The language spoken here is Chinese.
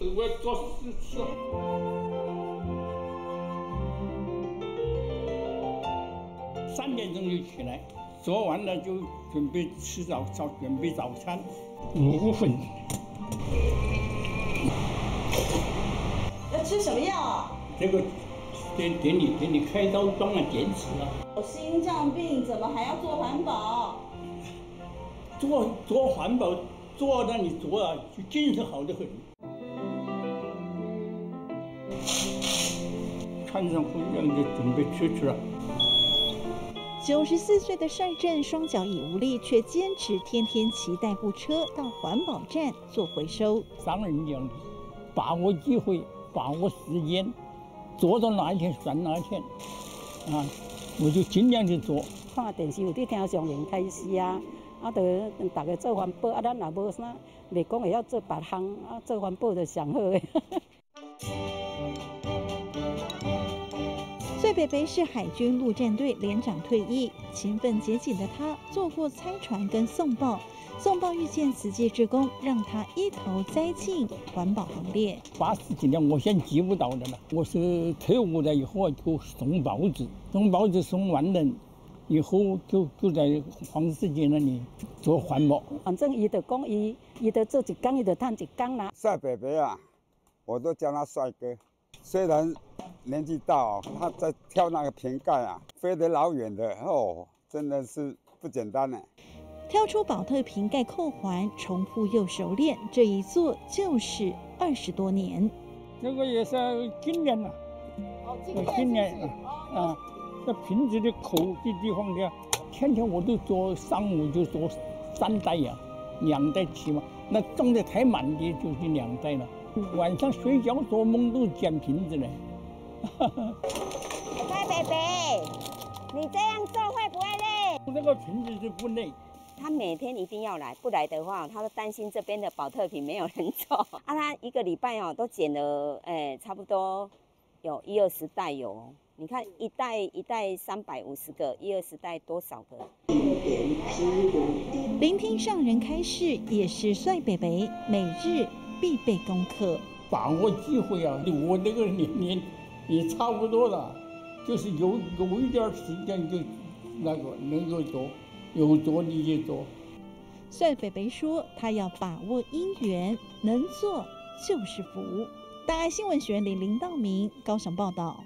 我要做四次。三点钟就起来，做完了就准备吃早早，准备早餐。五分。要吃什么药啊？这个给给你给你开刀装了电池啊。我心脏病怎么还要做环保？做做环保，做那你做啊，就精神好得很。穿上婚装就准备出去了。九十四岁的帅振双脚已无力，却坚持天天骑代步车到环保站做回收。商人讲，把握机会，把握时间，做到哪一天算哪一天。啊，我就尽量去做。看电视有滴听上人开始啊，啊，得大家做环保，啊，咱也无啥，未讲会晓做别项，啊，做环保就上好诶。帅北北是海军陆战队连长退役，勤奋节俭的他做过拆船跟送报，送报遇见慈济志工，让他一头栽进环保行列。八十几年我先记不到的了，我是退伍了以后就送报纸，送报纸送完了以后就就在黄世杰那里做环保。反正伊的讲伊伊的做一缸，伊的赚一缸啦。帅北北啊，我都叫他帅哥，虽然。年纪大哦，他在跳那个瓶盖啊，飞得老远的哦，真的是不简单呢。挑出宝特瓶盖扣环，重复又熟练，这一做就是二十多年。这个也是今年了，哦，今年啊，这瓶子的口的地方的，天天我都做，上午就做三袋呀，两袋起码。那装的太满的就是两袋了。晚上睡觉做梦都捡瓶子呢。乖贝贝，你这样做会不会累？那个瓶子是不累。他每天一定要来，不来的话，他都担心这边的保特瓶没有人做。啊，他一个礼拜哦，都捡了，哎，差不多有一二十袋有。你看一袋一袋三百五十个，一二十袋多少个？聆听上人开示，也是帅贝贝每日必备功课。把握机会啊！我那个年龄。也差不多了，就是有有一点时间就那个能够做，有做你就做。帅北北说，他要把握因缘，能做就是福。大爱新闻学林林道明高雄报道。